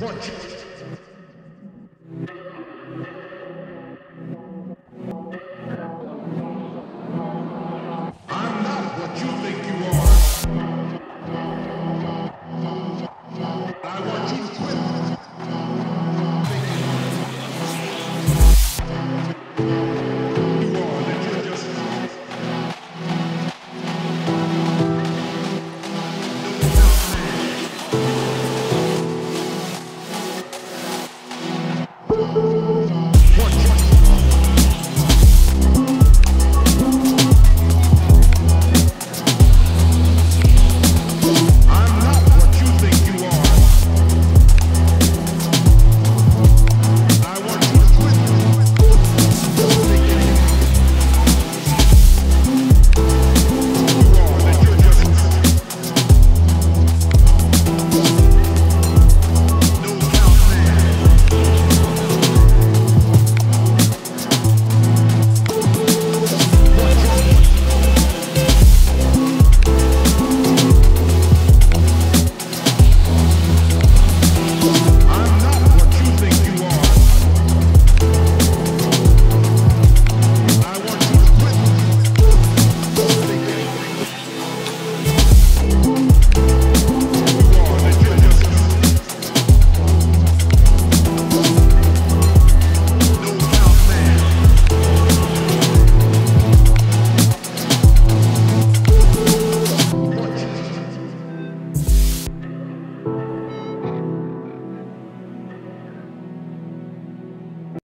Punch.